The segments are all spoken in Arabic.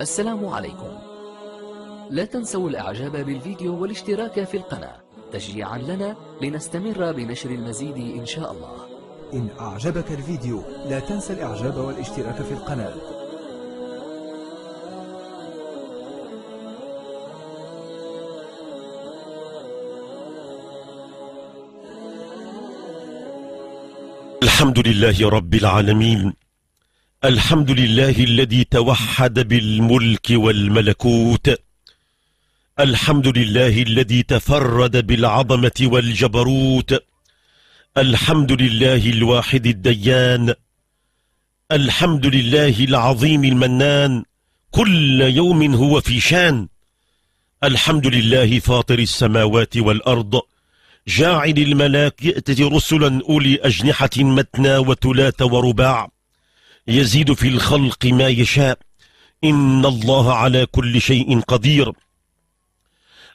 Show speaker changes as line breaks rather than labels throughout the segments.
السلام عليكم. لا تنسوا الإعجاب بالفيديو والاشتراك في القناة. تشجيعا لنا لنستمر بنشر المزيد إن شاء الله.
إن أعجبك الفيديو لا تنسى الإعجاب والاشتراك في القناة.
الحمد لله رب العالمين. الحمد لله الذي توحد بالملك والملكوت. الحمد لله الذي تفرد بالعظمة والجبروت. الحمد لله الواحد الديان. الحمد لله العظيم المنان. كل يوم هو في شان. الحمد لله فاطر السماوات والأرض. جاعل الملائكة رسلا أولي أجنحة متنى وتلات ورباع. يزيد في الخلق ما يشاء. إن الله على كل شيء قدير.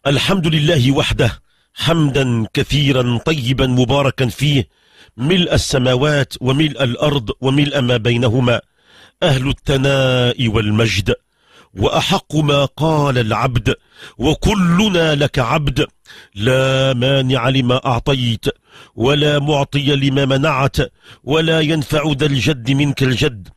الحمد لله وحده حمدا كثيرا طيبا مباركا فيه. ملء السماوات وملء الأرض وملء ما بينهما. أهل الثناء والمجد. وأحق ما قال العبد. وكلنا لك عبد. لا مانع لما أعطيت. ولا معطي لما منعت ولا ينفع ذا الجد منك الجد.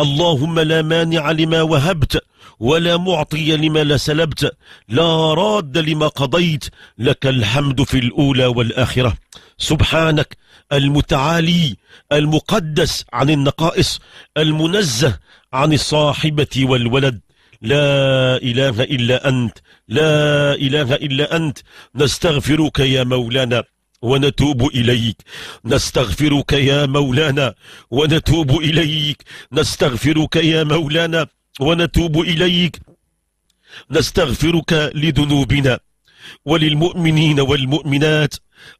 اللهم لا مانع لما وهبت ولا معطي لما لسلبت لا راد لما قضيت لك الحمد في الأولى والآخرة. سبحانك المتعالي المقدس عن النقائص المنزه عن الصاحبة والولد. لا إله إلا أنت لا إله إلا أنت. نستغفرك يا مولانا. ونتوب إليك. نستغفرك يا مولانا ونتوب إليك. نستغفرك يا مولانا ونتوب إليك. نستغفرك لذنوبنا وللمؤمنين والمؤمنات.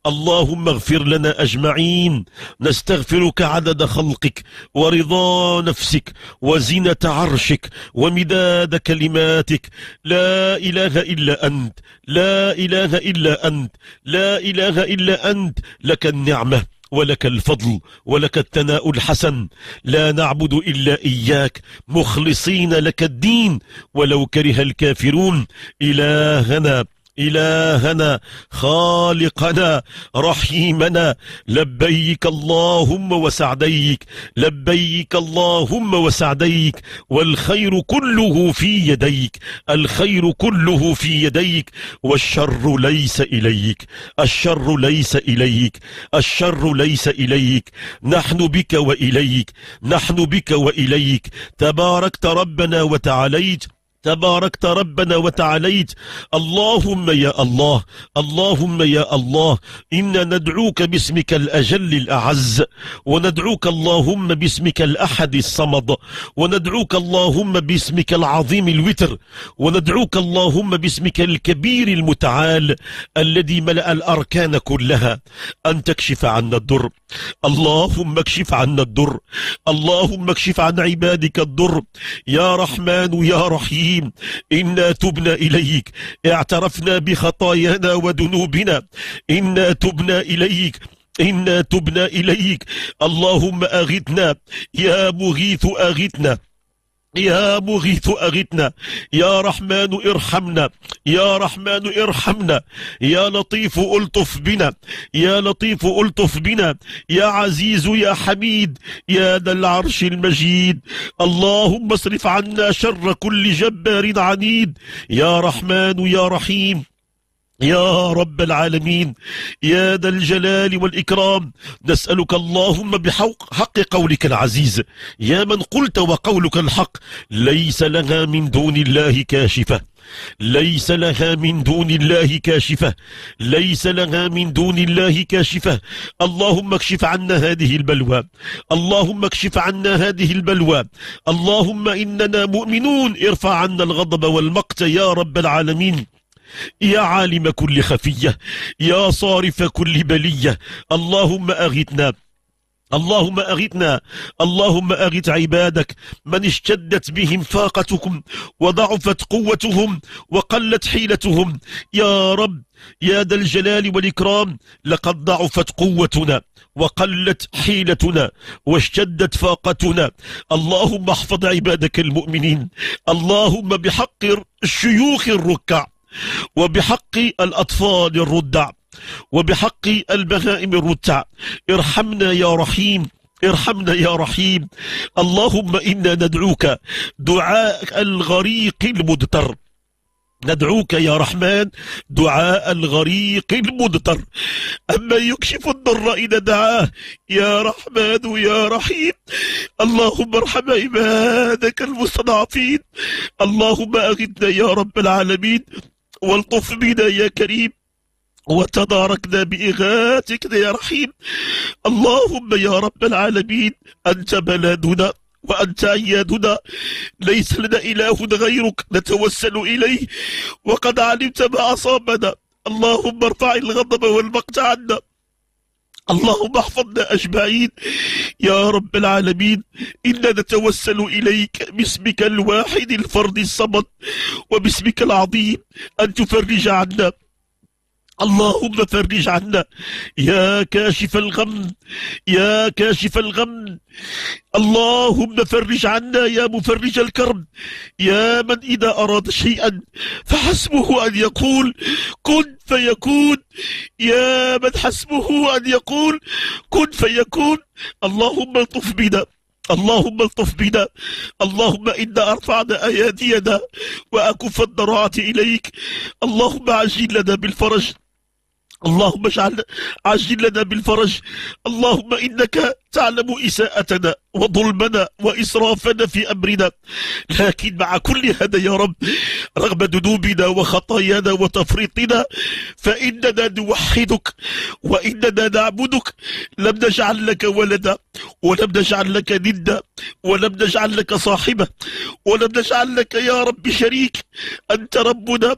اللهم اغفر لنا أجمعين. نستغفرك عدد خلقك ورضا نفسك وزنة عرشك ومداد كلماتك. لا إله إلا أنت لا إله إلا أنت لا إله إلا أنت. لك النعمة ولك الفضل ولك الثناء الحسن. لا نعبد إلا إياك مخلصين لك الدين. ولو كره الكافرون إلهنا. إلهنا خالقنا رحيمنا. لبيك اللهم وسعديك لبيك اللهم وسعديك. والخير كله في يديك الخير كله في يديك. والشر ليس إليك الشر ليس إليك الشر ليس إليك. نحن بك وإليك نحن بك وإليك. تباركت ربنا وتعاليت. تباركت ربنا وتعاليت. اللهم يا الله اللهم يا الله إنا ندعوك باسمك الأجل الأعز وندعوك اللهم باسمك الأحد الصمد وندعوك اللهم باسمك العظيم الوتر وندعوك اللهم باسمك الكبير المتعال الذي ملأ الأركان كلها. أن تكشف عنا الضر. اللهم اكشف عنا الضر. اللهم اكشف عن عبادك الضر. يا رحمن يا رحيم. الرحيم. إنا تبنا إليك. اعترفنا بخطايانا وذنوبنا. إنا تبنا إليك. إنا تبنا إليك. اللهم أغثنا. يا مغيث أغثنا. يا مغيث أغثنا يا رحمن ارحمنا يا رحمن ارحمنا يا لطيف ألطف بنا يا لطيف ألطف بنا يا عزيز يا حميد يا ذا العرش المجيد. اللهم اصرف عنا شر كل جبار عنيد. يا رحمن يا رحيم يا رب العالمين يا ذا الجلال والإكرام نسألك اللهم بحق حق قولك العزيز يا من قلت وقولك الحق ليس لها من دون الله كاشفة ليس لها من دون الله كاشفة ليس لها من دون الله كاشفة. اللهم اكشف عنا هذه البلوى اللهم اكشف عنا هذه البلوى اللهم إننا مؤمنون ارفع عنا الغضب والمقت يا رب العالمين. يا عالم كل خفية يا صارف كل بلية. اللهم أغثنا اللهم أغثنا اللهم أغث عبادك. من اشتدت بهم فاقتكم وضعفت قوتهم وقلت حيلتهم. يا رب يا ذا الجلال والإكرام لقد ضعفت قوتنا وقلت حيلتنا واشتدت فاقتنا. اللهم احفظ عبادك المؤمنين. اللهم بحق الشيوخ الركع. وبحق الأطفال الردع وبحق البهائم الرتع ارحمنا يا رحيم ارحمنا يا رحيم. اللهم إنا ندعوك دعاء الغريق المدتر. ندعوك يا رحمن دعاء الغريق المدتر. أما يكشف الضر إذا دعاه يا رحمن يا رحيم. اللهم ارحم عبادك المستضعفين. اللهم أغثنا يا رب العالمين. والطف بنا يا كريم وتباركنا بإغاثك يا رحيم. اللهم يا رب العالمين أنت بلدنا وأنت أيادنا ليس لنا إله غيرك نتوسل إليه. وقد علمت ما أصابنا. اللهم ارفع الغضب والمقت عنا. اللهم احفظنا أجمعين. يا رب العالمين إنا نتوسل إليك باسمك الواحد الفرد الصمد وباسمك العظيم أن تفرج عنا. اللهم فرج عنا. يا كاشف الغم يا كاشف الغم. اللهم فرج عنا يا مفرج الكرب يا من إذا أراد شيئا فحسبه أن يقول كن فيكون. يا من حسبه أن يقول كن فيكون. اللهم الطف بنا اللهم الطف بنا. اللهم إنا أرفعنا أيادينا وأكف الضراعة إليك. اللهم عجل لنا بالفرج. اللهم اجعل عجل لنا بالفرج. اللهم إنك تعلم إساءتنا وظلمنا وإسرافنا في أمرنا. لكن مع كل هذا يا رب رغم ذنوبنا وخطايانا وتفريطنا فإننا نوحدك وإننا نعبدك. لم نجعل لك ولدا ولم نجعل لك ندا ولم نجعل لك صاحبة ولم نجعل لك يا رب شريك. أنت ربنا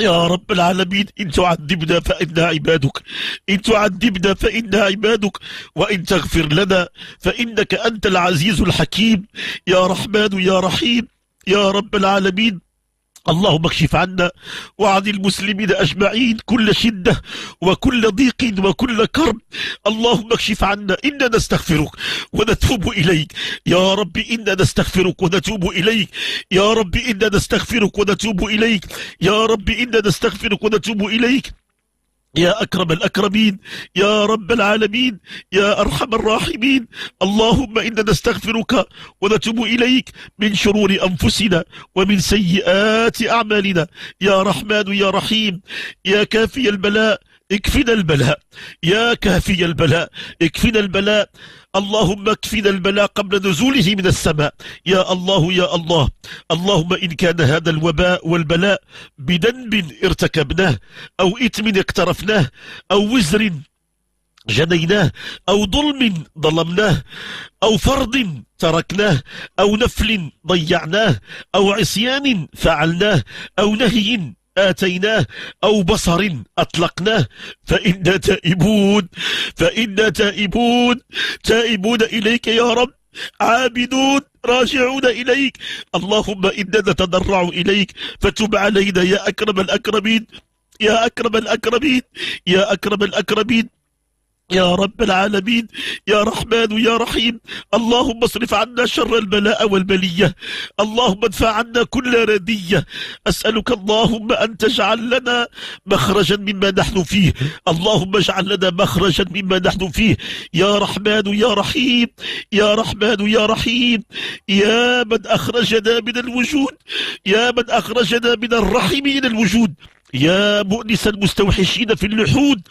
يا رب العالمين إن تعذبنا فإنا عبادك. إن تعذبنا فإنا عبادك. وإن تغفر لنا فإنك أنت العزيز الحكيم. يا رحمن يا رحيم. يا رب العالمين. اللهم اكشف عنا وعن المسلمين أجمعين كل شدة وكل ضيق وكل كرب. اللهم اكشف عنا إنا نستغفرك ونتوب إليك. يا رب إنا نستغفرك ونتوب إليك. يا رب إنا نستغفرك ونتوب إليك. يا رب إنا نستغفرك ونتوب إليك. يا أكرم الأكرمين يا رب العالمين يا أرحم الراحمين. اللهم إنا نستغفرك ونتوب إليك من شرور أنفسنا ومن سيئات أعمالنا. يا رحمن يا رحيم يا كافي البلاء اكفنا البلاء. يا كافي البلاء اكفنا البلاء. اللهم اكفنا البلاء قبل نزوله من السماء. يا الله يا الله. اللهم إن كان هذا الوباء والبلاء بذنب ارتكبناه أو إثم اقترفناه أو وزر جنيناه أو ظلم ظلمناه أو فرض تركناه أو نفل ضيعناه أو عصيان فعلناه أو نهي آتيناه أو بصر أطلقناه. فإنا تائبون فإنا تائبون تائبون إليك يا رب. عابدون راجعون إليك. اللهم إنا نتضرع إليك. فتب علينا يا أكرم الأكرمين. يا أكرم الأكرمين. يا أكرم الأكرمين. يا رب العالمين يا رحمن يا رحيم. اللهم اصرف عنا شر البلاء والبلية اللهم ادفع عنا كل ردية. أسألك اللهم أن تجعل لنا مخرجا مما نحن فيه. اللهم اجعل لنا مخرجا مما نحن فيه. يا رحمن يا رحيم يا رحمن يا رحيم. يا من أخرجنا من الوجود يا من أخرجنا من الرحم من الوجود. يا مؤنس المستوحشين في اللحود.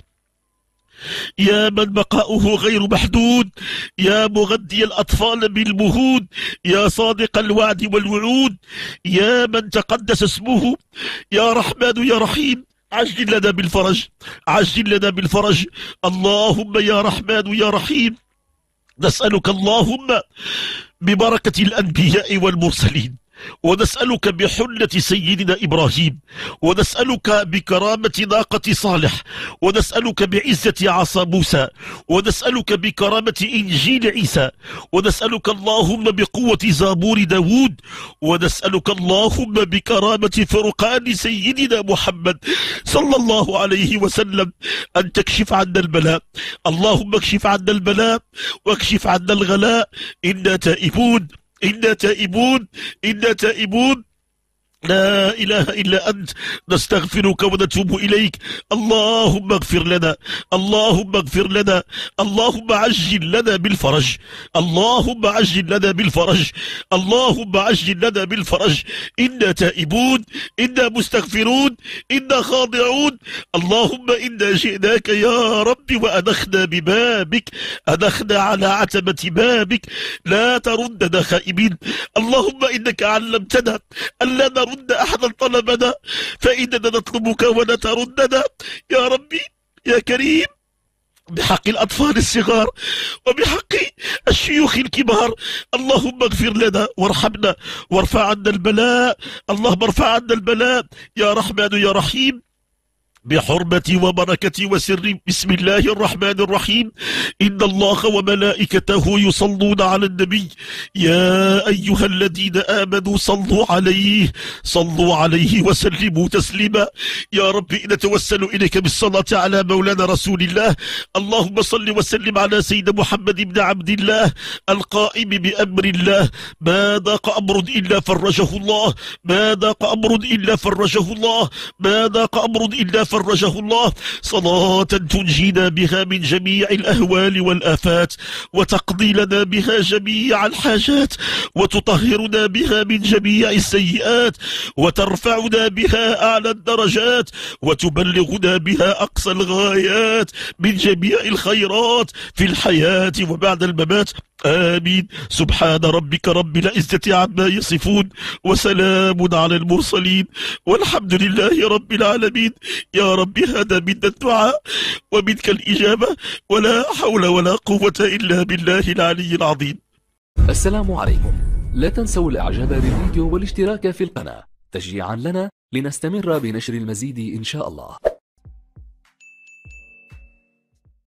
يا من بقاؤه غير محدود يا مغذي الأطفال بالمهود يا صادق الوعد والوعود يا من تقدس اسمه يا رحمن يا رحيم عجل لنا بالفرج عجل لنا بالفرج اللهم يا رحمن يا رحيم نسألك اللهم ببركة الأنبياء والمرسلين. ونسألك بحلة سيدنا إبراهيم ونسألك بكرامة ناقة صالح ونسألك بعزة عصا موسى ونسألك بكرامة إنجيل عيسى ونسألك اللهم بقوة زابور داود ونسألك اللهم بكرامة فرقان سيدنا محمد صلى الله عليه وسلم. أن تكشف عنا البلاء اللهم اكشف عنا البلاء واكشف عنا الغلاء. إنا تائبون. إنا تائبون إنا تائبون. لا إله إلا أنت. نستغفرك ونتوب إليك. اللهم اغفر لنا. اللهم اغفر لنا. اللهم عجل لنا بالفرج. اللهم عجل لنا بالفرج. اللهم عجل لنا بالفرج. إنا تائبون. إنا مستغفرون. إنا خاضعون. اللهم إنا جئناك يا رب وأنخنا ببابك. أنخنا على عتبة بابك. لا تردنا خائبين. اللهم إنك علمتنا ألا نرد نرد أحدا طلبنا فإننا نطلبك ولا تردنا يا ربي يا كريم بحق الأطفال الصغار وبحق الشيوخ الكبار اللهم اغفر لنا وارحمنا وارفع عنا البلاء. اللهم ارفع عنا البلاء. يا رحمن يا رحيم. بحرمة وبركة وسر. بسم الله الرحمن الرحيم. إن الله وملائكته يصلون على النبي. يا أيها الذين آمنوا صلوا عليه. صلوا عليه وسلموا تسليما. يا رب نتوسل إليك بالصلاة على مولانا رسول الله. اللهم صل وسلم على سيد محمد بن عبد الله القائم بأمر الله. ما ضاق أمر إلا فرجه الله. ما ضاق أمر إلا فرجه الله. ما ضاق أمر إلا فرجه الله. صلاة تنجينا بها من جميع الأهوال والآفات وتقضي لنا بها جميع الحاجات وتطهرنا بها من جميع السيئات وترفعنا بها أعلى الدرجات وتبلغنا بها أقصى الغايات من جميع الخيرات في الحياة وبعد الممات. آمين. سبحان ربك رب العزة عما يصفون وسلام على المرسلين والحمد لله رب العالمين. يا رب هذا منا الدعاء ومنك الإجابة ولا حول ولا قوة إلا بالله العلي العظيم.
السلام عليكم. لا تنسوا الإعجاب بالفيديو والاشتراك في القناة. تشجيعا لنا لنستمر بنشر المزيد إن شاء الله.